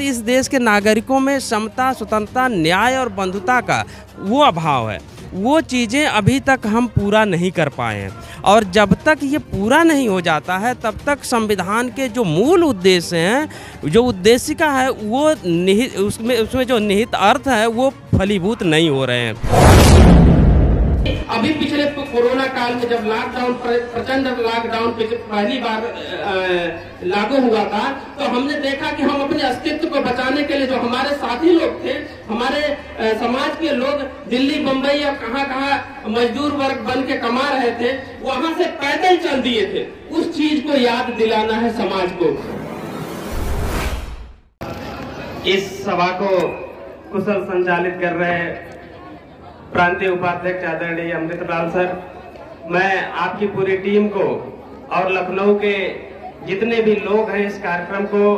इस देश के नागरिकों में समता, स्वतंत्रता, न्याय और बंधुता का वो अभाव है। वो चीज़ें अभी तक हम पूरा नहीं कर पाए हैं। और जब तक ये पूरा नहीं हो जाता है, तब तक संविधान के जो मूल उद्देश्य हैं, जो उद्देशिका है, वो निहित, उसमें उसमें जो निहित अर्थ है, वो फलीभूत नहीं हो रहे हैं। अभी पिछले कोरोना काल में जब लॉकडाउन प्रचंड लॉकडाउन पहली बार लागू हुआ था तो हमने देखा कि हम अपने अस्तित्व को बचाने के लिए जो हमारे साथी लोग थे, हमारे समाज के लोग दिल्ली बम्बई या कहाँ कहाँ मजदूर वर्ग बन के कमा रहे थे, वहाँ से पैदल चल दिए थे। उस चीज़ को याद दिलाना है समाज को। इस सभा को कुशल संचालित कर रहे प्रांतीय उपाध्यक्ष आदरणीय अमृतलाल सर, मैं आपकी पूरी टीम को और लखनऊ के जितने भी लोग हैं इस कार्यक्रम को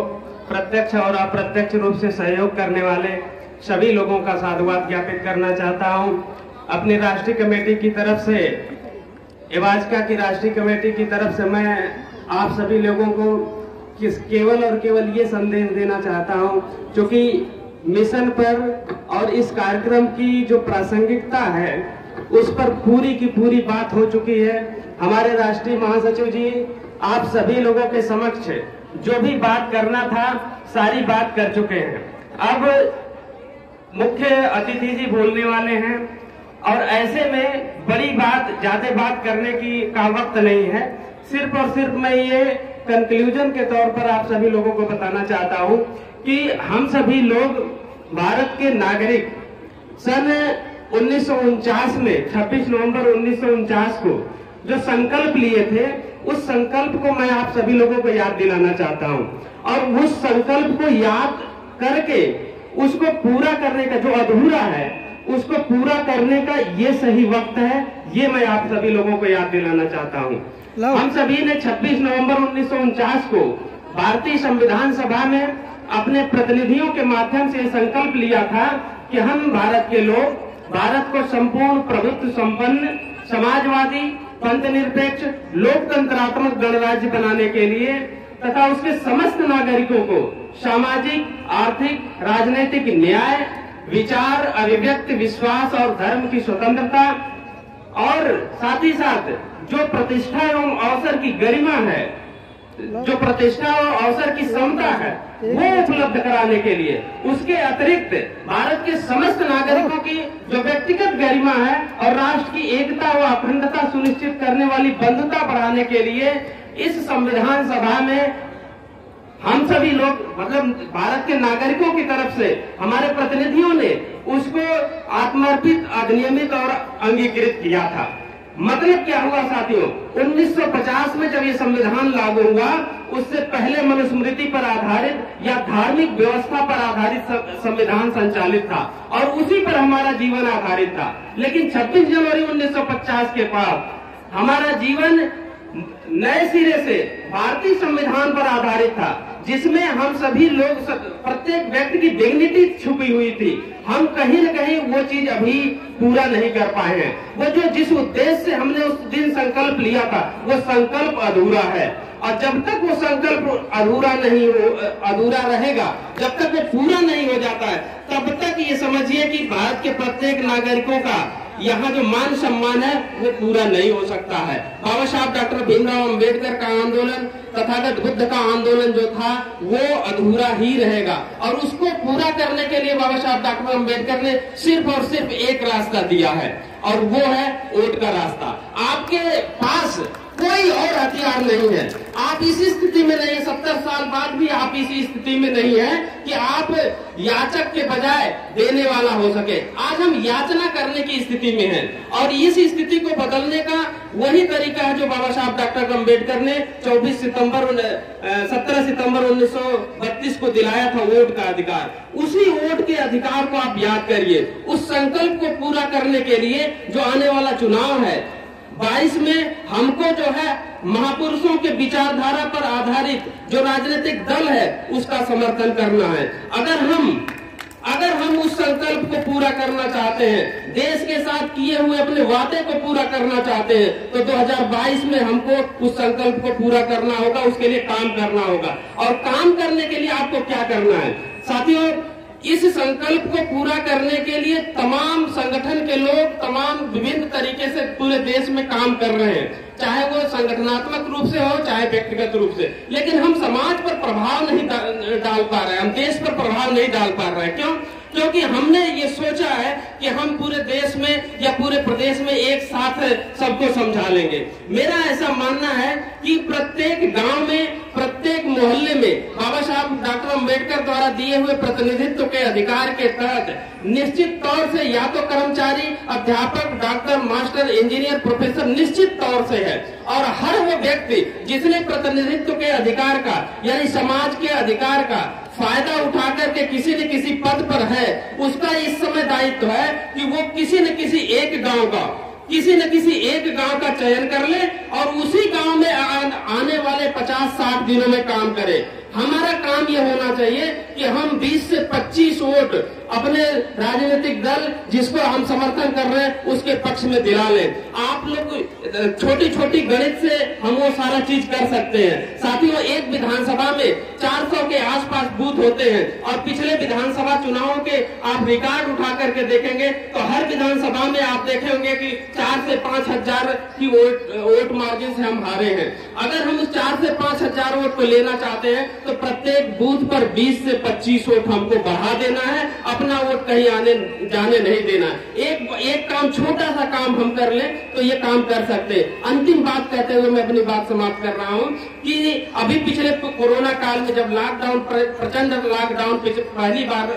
प्रत्यक्ष और अप्रत्यक्ष रूप से सहयोग करने वाले सभी लोगों का साधुवाद ज्ञापित करना चाहता हूँ। अपनी राष्ट्रीय कमेटी की तरफ़ से, एवाजका की राष्ट्रीय कमेटी की तरफ़ से मैं आप सभी लोगों को किस केवल और केवल ये संदेश देना चाहता हूँ, क्योंकि मिशन पर और इस कार्यक्रम की जो प्रासंगिकता है, उस पर पूरी की पूरी बात हो चुकी है। हमारे राष्ट्रीय महासचिव जी, आप सभी लोगों के समक्ष जो भी बात करना था, सारी बात कर चुके हैं। अब मुख्य अतिथि जी बोलने वाले हैं, और ऐसे में बड़ी बात, ज़्यादा बात करने की का वक्त नहीं है। सिर्फ़ और सिर्फ़ मैं ये कंक्लूजन के तौर पर आप सभी लोगों को बताना चाहता हूँ कि हम सभी लोग भारत के नागरिक सन उन्नीस सौ उनचास में 26 नवंबर उन्नीस सौ उनचास को जो संकल्प लिए थे उस संकल्प को मैं आप सभी लोगों को याद दिलाना चाहता हूँ। और उस संकल्प को याद करके उसको पूरा करने का जो अधूरा है उसको पूरा करने का ये सही वक्त है ये मैं आप सभी लोगों को याद दिलाना चाहता हूँ। हम सभी ने 26 नवंबर उन्नीस सौ उनचास को भारतीय संविधान सभा में अपने प्रतिनिधियों के माध्यम से संकल्प लिया था कि हम भारत के लोग, भारत को संपूर्ण प्रभुत्व संपन्न, समाजवादी पंथ निरपेक्ष लोकतंत्रात्मक गणराज्य बनाने के लिए तथा उसके समस्त नागरिकों को सामाजिक, आर्थिक, राजनीतिक न्याय, विचार, अभिव्यक्ति विश्वास और धर्म की स्वतंत्रता और साथ ही साथ जो प्रतिष्ठा एवं अवसर की गरिमा है जो प्रतिष्ठा और अवसर की क्षमता है, वो उपलब्ध कराने के लिए, उसके अतिरिक्त भारत के समस्त नागरिकों की जो व्यक्तिगत गरिमा है और राष्ट्र की एकता व अखंडता सुनिश्चित करने वाली बंधुता बढ़ाने के लिए, इस संविधान सभा में हम सभी लोग मतलब भारत के नागरिकों की तरफ़ से, हमारे प्रतिनिधियों ने उसको आत्मर्पित अधिनियमित और अंगीकृत किया था। मतलब क्या हुआ साथियों? 1950 में जब ये संविधान लागू हुआ, उससे पहले मनुस्मृति पर आधारित या धार्मिक व्यवस्था पर आधारित संविधान संचालित था और उसी पर हमारा जीवन आधारित था। लेकिन 26 जनवरी 1950 के बाद हमारा जीवन नए सिरे से भारतीय संविधान पर आधारित था। जिसमें हम सभी लोग प्रत्येक व्यक्ति की डिग्निटी छुपी हुई थी। हम कहीं न कहीं वो चीज़ अभी पूरा नहीं कर पाए हैं। वो जो जिस उद्देश्य से हमने उस दिन संकल्प लिया था, वो संकल्प अधूरा है। और जब तक वो संकल्प अधूरा नहीं हो, अधूरा रहेगा, जब तक वो पूरा नहीं हो जाता है, तब तक ये समझिए कि भारत के प्रत्येक नागरिकों का यहाँ जो मान सम्मान है, वो पूरा नहीं हो सकता है। बाबा साहब डॉक्टर भीमराव अंबेडकर का आंदोलन तथागत बुद्ध का आंदोलन जो था, वो अधूरा ही रहेगा। और उसको पूरा करने के लिए बाबा साहब डॉक्टर अंबेडकर ने सिर्फ़ और सिर्फ़ एक रास्ता दिया है, और वो है वोट का रास्ता। आपके पास कोई और हथियार नहीं है। आप इसी स्थिति में नहीं है सत्तर साल बाद भी आप इसी स्थिति में नहीं है कि आप याचक के बजाय देने वाला हो सके। आज हम याचना करने की स्थिति में हैं और इस स्थिति को बदलने का वही तरीका है जो बाबा साहब डॉक्टर अंबेडकर ने 24 सितंबर 17 सितंबर 1932 को दिलाया था वोट का अधिकार। उसी वोट के अधिकार को आप याद करिए। उस संकल्प को पूरा करने के लिए जो आने वाला चुनाव है बाईस में हमको जो है महापुरुषों के विचारधारा पर आधारित जो राजनीतिक दल है, उसका समर्थन करना है। अगर हम अगर हम उस संकल्प को पूरा करना चाहते हैं, देश के साथ किए हुए अपने वादे को पूरा करना चाहते हैं तो 2022 में हमको उस संकल्प को पूरा करना होगा, उसके लिए काम करना होगा। और काम करने के लिए आपको क्या करना है? साथियों इस संकल्प को पूरा करने के लिए तमाम संगठन के लोग तमाम विभिन्न तरीके से पूरे देश में काम कर रहे हैं। चाहे वो संगठनात्मक रूप से हो, चाहे व्यक्तिगत रूप से। लेकिन हम समाज पर प्रभाव नहीं डाल पा रहे हम देश पर प्रभाव नहीं डाल पा रहे क्यों? क्योंकि हमने ये सोचा है कि हम पूरे देश में या पूरे प्रदेश में एक साथ सबको समझा लेंगे। मेरा ऐसा मानना है कि प्रत्येक गाँव में, प्रत्येक मोहल्ले में बाबा साहब डॉक्टर अंबेडकर द्वारा दिए हुए प्रतिनिधित्व के अधिकार के तहत निश्चित तौर से या तो कर्मचारी, अध्यापक, डॉक्टर, मास्टर, इंजीनियर, प्रोफेसर निश्चित तौर से है। और हर वो व्यक्ति जिसने प्रतिनिधित्व के अधिकार का, यानी समाज के अधिकार का फ़ायदा उठा करके किसी न किसी पद पर है। उसका इस समय दायित्व है कि वो किसी न किसी एक गाँव का, किसी न किसी एक गाँव का चयन कर ले और उसी गाँव में आने वाले 50-60 दिनों में काम करे। हमारा काम यह होना चाहिए कि हम 20 से 25 वोट अपने राजनीतिक दल जिसको हम समर्थन कर रहे हैं, उसके पक्ष में दिला लें। आप लोग छोटी छोटी गणित से हम वो सारा चीज़ कर सकते हैं। साथियों एक विधानसभा में 400 के आसपास बूथ होते हैं और पिछले विधानसभा चुनावों के आप रिकॉर्ड उठा करके देखेंगे तो हर विधानसभा में आप देखे होंगे कि चार से पाँच हज़ार की वोट वोट मार्जिन से हम हारे हैं। अगर हम उस चार से पाँच हज़ार वोट को लेना चाहते हैं तो प्रत्येक बूथ पर 20 से 25 वोट हमको बढ़ा देना है, अपना वोट कहीं आने, जाने नहीं देना एक एक काम छोटा सा काम हम कर ले तो ये काम कर सकते अंतिम बात कहते हुए मैं अपनी बात समाप्त कर रहा हूँ कि अभी पिछले कोरोना काल में जब लॉकडाउन प्रचंड लॉकडाउन पहली बार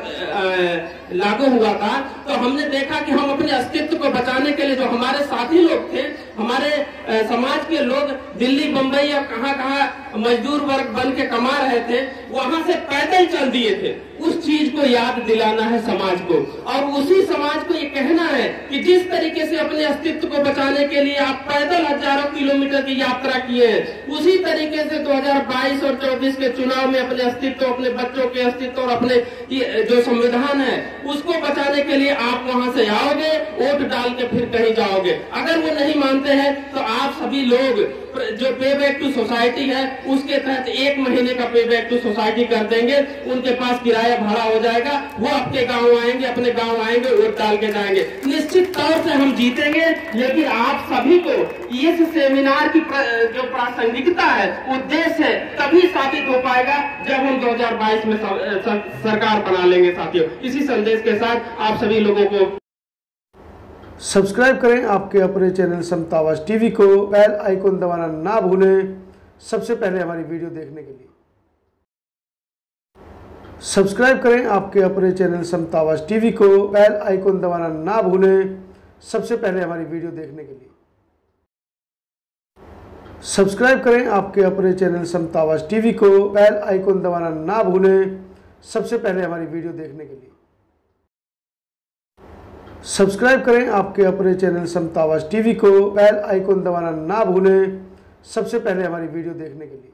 लागू हुआ था तो हमने देखा कि हम अपने अस्तित्व को बचाने के लिए जो हमारे साथी लोग थे, हमारे समाज के लोग दिल्ली बम्बई या कहाँ कहाँ मजदूर वर्ग बन के कमा रहे थे, वहाँ से पैदल चल दिए थे। उस चीज़ को याद दिलाना है समाज को। और उसी समाज को ये कहना है कि जिस तरीके से अपने अस्तित्व को बचाने के लिए आप पैदल हज़ारों किलोमीटर की यात्रा किए हैं, उसी तरीके से 2022 और 24 के चुनाव में अपने अस्तित्व, अपने बच्चों के अस्तित्व और अपने जो संविधान है, उसको बचाने के लिए आप वहाँ से आओगे, वोट डाल के फिर कहीं जाओगे। अगर वो नहीं मानते हैं तो आप सभी लोग जो पे बैक टू सोसाइटी है, उसके तहत एक महीने का पे बैक टू सोसाइटी कर देंगे, उनके पास किराया भाड़ा हो जाएगा वो आपके गाँव आएँगे अपने गाँव आएँगे वोट डाल के जाएँगे। निश्चित तौर से हम जीतेंगे लेकिन आप सभी को इस सेमिनार की प्र, जो प्रासंगिकता है उद्देश्य है तभी स्थापित हो पाएगा जब हम 2022 में सरकार बना लेंगे साथियों। इसी संदेश के साथ आप सभी लोगों को सब्सक्राइब करें आपके अपने चैनल समतावाज टीवी को बेल आइकन दबाना ना भूलें। सबसे पहले हमारी वीडियो देखने के लिए। सब्सक्राइब करें आपके अपने चैनल समतावाज टीवी को। बेल आइकन दबाना ना भूलें। सबसे पहले हमारी वीडियो देखने के लिए। सब्सक्राइब करें आपके अपने चैनल समतावाज टीवी को। बेल आइकन दबाना ना भूलें। सबसे पहले हमारी वीडियो देखने के लिए। सब्सक्राइब करें आपके अपने चैनल समतावाज टीवी को। बेल आइकन दबाना ना भूलें। सबसे पहले हमारी वीडियो देखने के लिए।